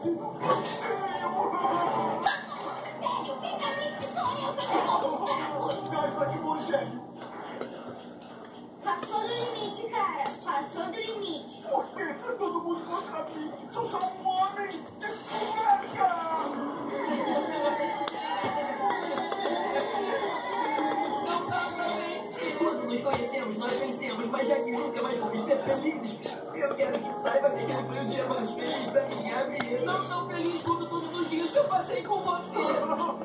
Passou do limite, cara. Passou do limite. Por que tá todo mundo contra mim? Sou só um homem de sueca. Quando nos conhecemos, nós vencemos, mas já que nunca mais vamos ser felizes, eu quero que saiba que aquele foi o dia mais feliz da minha vida. Não tão feliz quanto todos os dias que eu passei com você.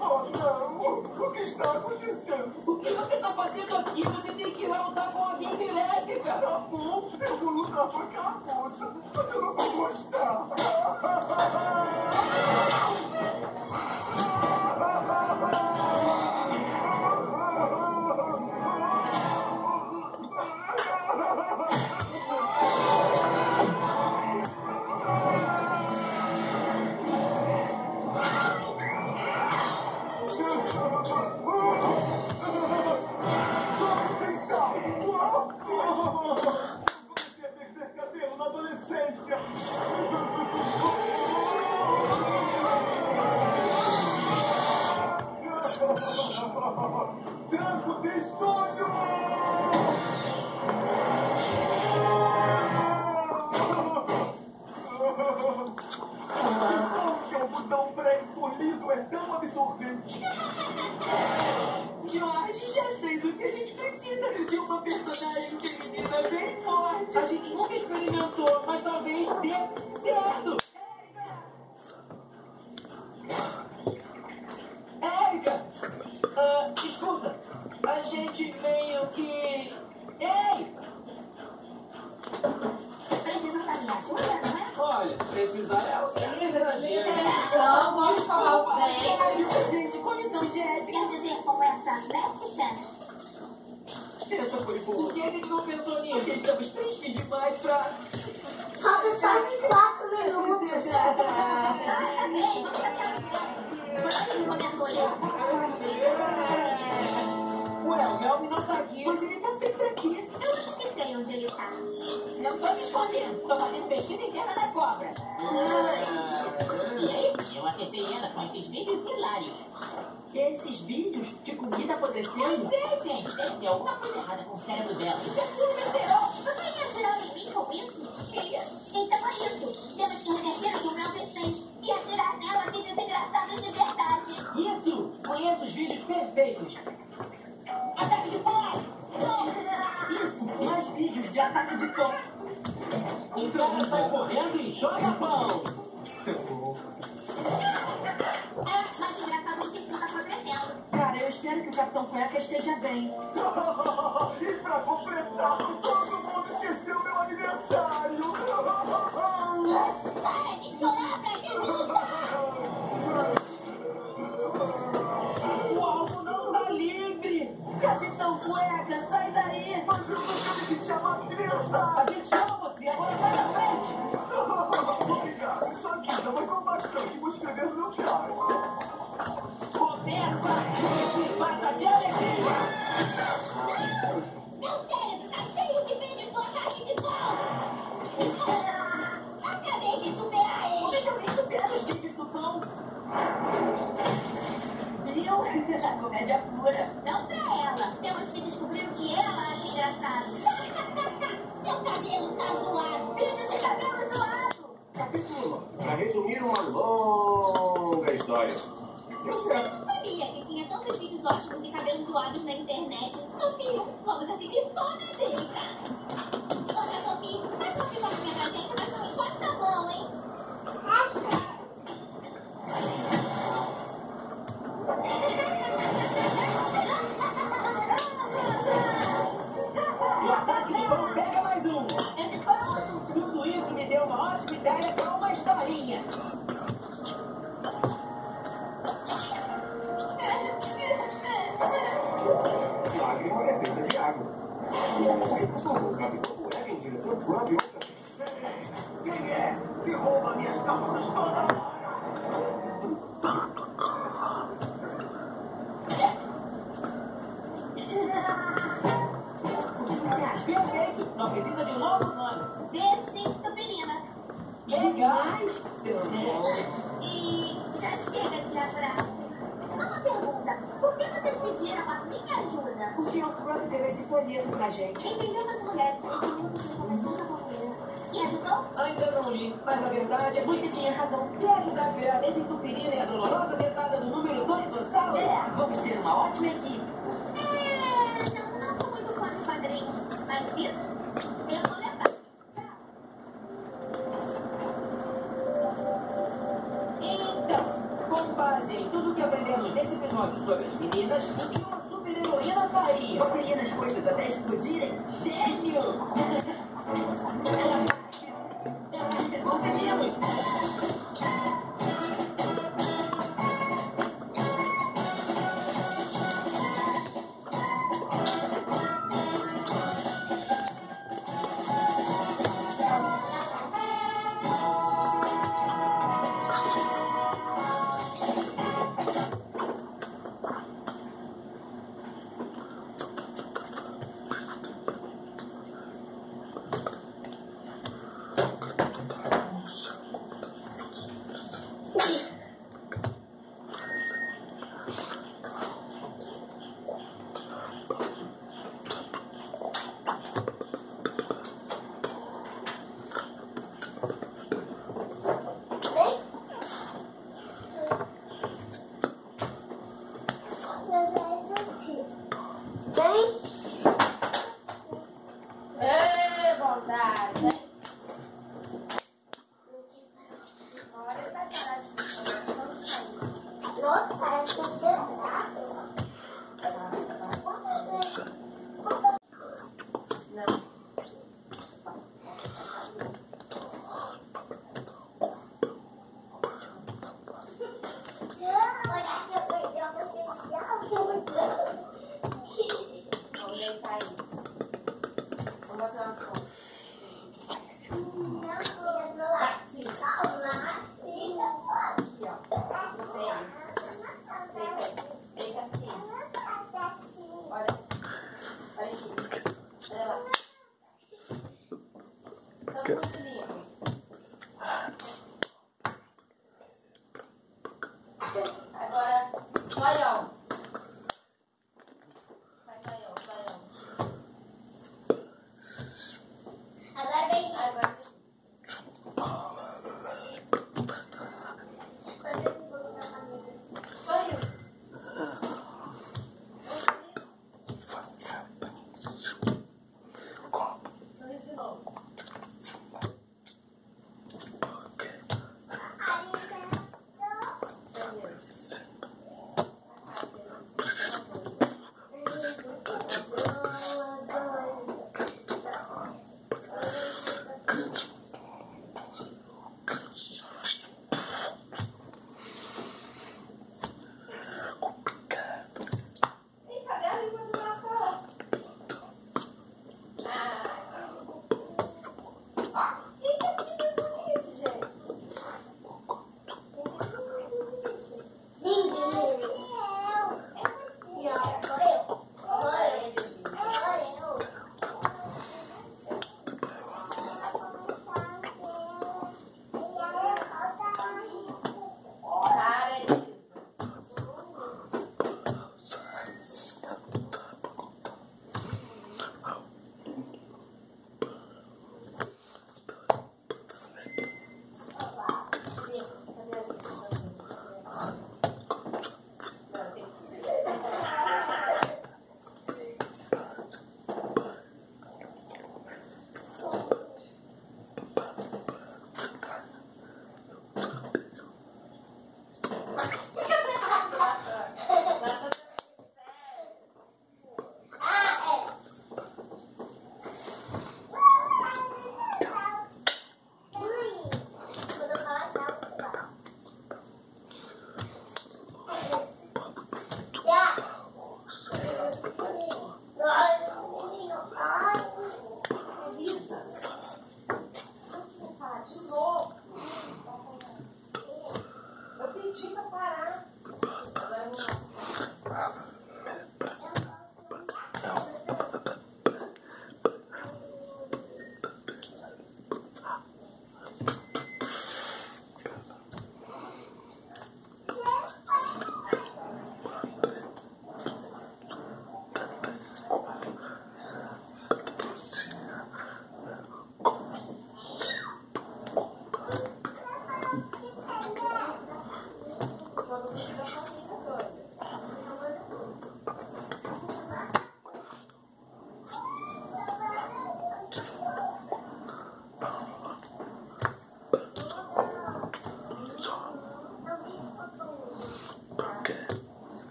Oh, não. O que está acontecendo? O que você tá fazendo aqui? Você tem que ir lá lutar com a Vivi Jéssica. Tá bom, eu vou lutar por aquela moça, mas eu não vou gostar. O botão pré-polido é tão absorvente. Jorge, já sei do que a gente precisa de uma personagem feminina bem forte. A gente nunca experimentou, mas talvez dê certo. Érica! Ah, escuta, a gente meio que. Ei! Precisa da minha ajuda, não é? É o livre, gente. televisão, vamos escovar os dentes. Gente, comissão Jéssica. Quer dizer, com essa Méxica? Essa foi boa. Por que a gente não pensou nisso? Porque estamos tristes demais pra. Falta só quatro minutos. Ei, vamos achar ele começou isso? Ué, o Melvin não tá aqui. Mas ele tá sempre aqui. Eu acho que sei onde ele tá. Não tô me escondendo. Tô fazendo pesquisa interna da cobra. E aí, eu acertei ela com esses vídeos hilários. Esses vídeos de comida Pois apodrecendo. é, gente. Deve ter alguma coisa errada com o cérebro dela. Joga pão. É, mais engraçado do que isso tá acontecendo. Cara, eu espero que o Capitão Cueca esteja bem. e pra completar, todo mundo esqueceu meu aniversário. bastante. Vou escrever no meu diário. Começa bata de alegria! Meu cérebro tá cheio de vídeos do ataque de pau. Acabei de superar Como é ele. que alguém supera os vídeos do pão? Viu? Comédia pura. Não pra ela. Temos que descobrir o que ela acha engraçado. Seu cabelo tá zoado. Vídeo de cabelo zoado. Capítulo 1. Para resumir uma longa história. Eu certo. não sabia que tinha tantos vídeos ótimos de cabelos zoados na internet. Sofia, vamos assistir todos eles. Olha, é feita de água. Aí transformou o Capitão Cueca em diretor próprio outra vez. Quem é que rouba minhas calças toda hora? O que você acha? Perfeito. Só precisa de um novo nome. Desse menina. E de Gás? E já chega de abraço. Por que vocês pediram a minha ajuda? O Sr. Crump deu esse folheto pra gente. Entendeu mulheres? Entendeu que você nunca. E ajudou? Ainda não li, mas a verdade é que você tinha razão. Quer ajudar a criar desentupirina e a dolorosa dentada do número 2 ossauro? É, vamos ter uma ótima equipe. É, não, não sou muito fã de quadrinhos. Mas isso,